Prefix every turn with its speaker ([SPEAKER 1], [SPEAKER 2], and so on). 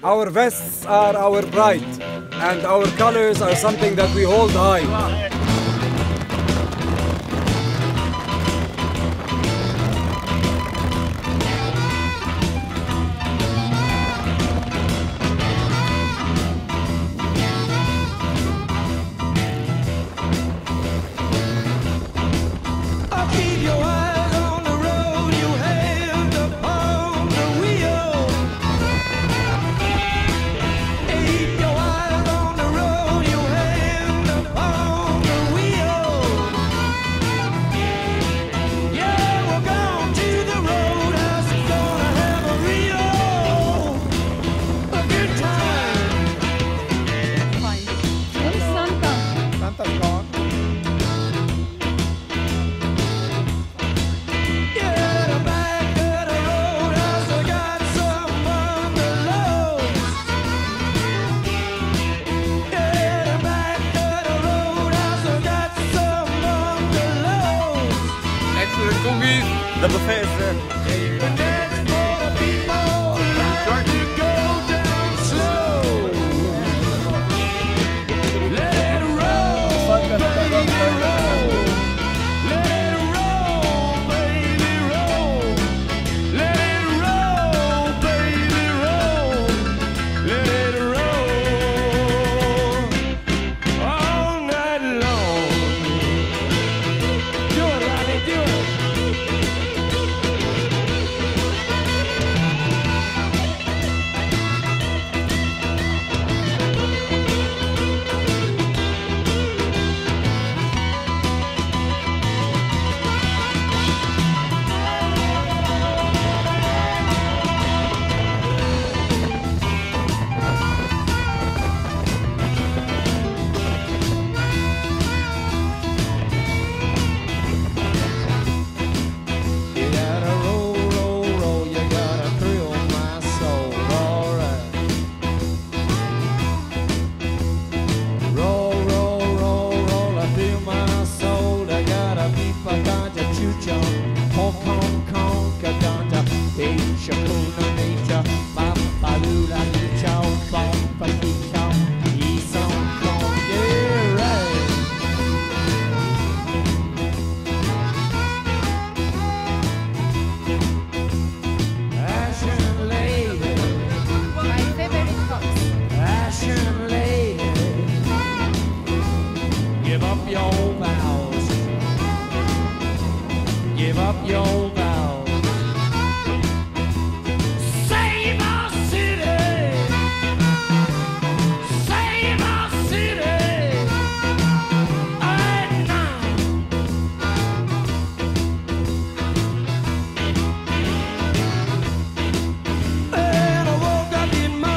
[SPEAKER 1] Our vests are our pride, and our colors are something that we hold high.
[SPEAKER 2] The
[SPEAKER 3] buffet is there.
[SPEAKER 2] John, Hong Kong, Conca, Danta, Asia, give up your vows. Save our city. Save our city. And I woke up in my